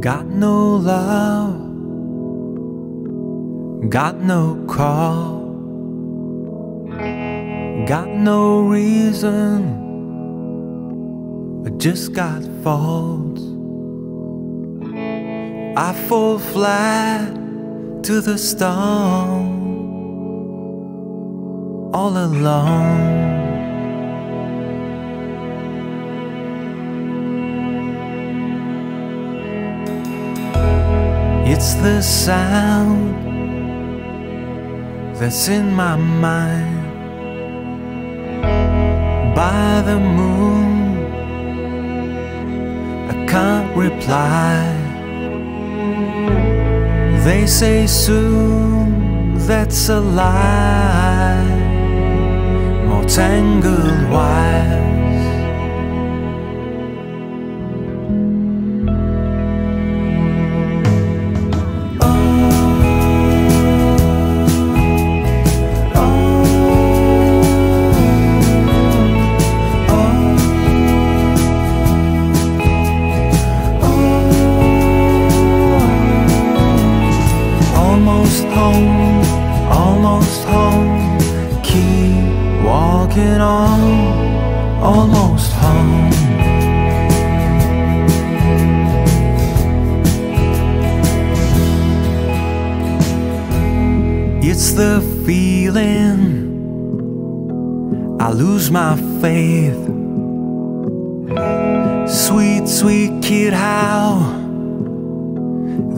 Got no love, got no call, got no reason, I just got faults. I fall flat to the stone all alone. It's the sound that's in my mind by the moon. I can't reply. They say soon, that's a lie. More tangled wires. Walking on, almost home. It's the feeling I lose my faith. Sweet, sweet kid, how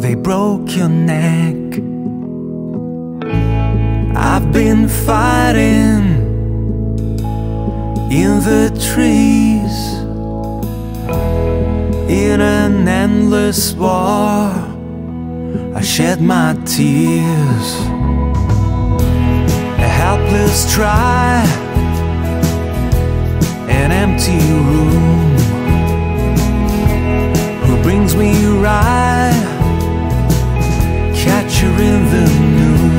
they broke your neck. I've been fighting in the trees in an endless war. I shed my tears, a helpless try, an empty room. Who brings me right? Catcher in the noon.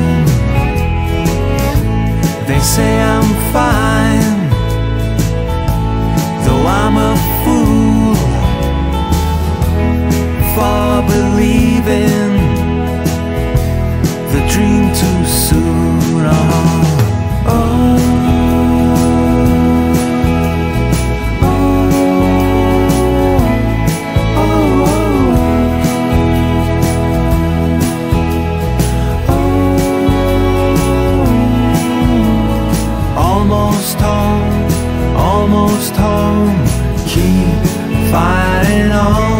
They say I'm fine, I'm a fool for believing the dream too soon. Oh, oh, oh, oh. Almost home, almost home keep fighting on.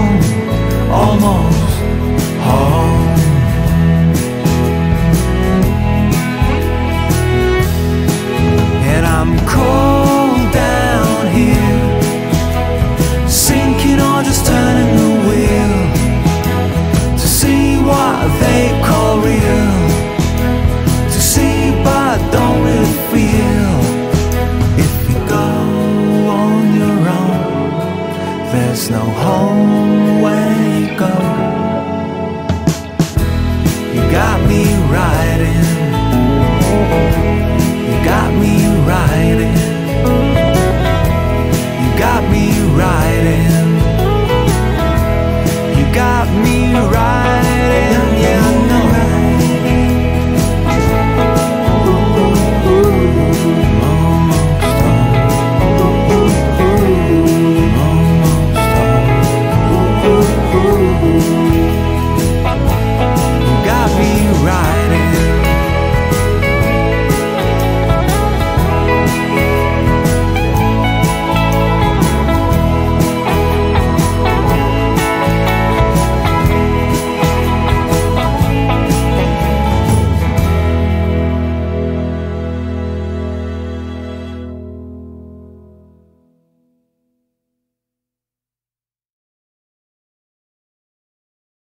home.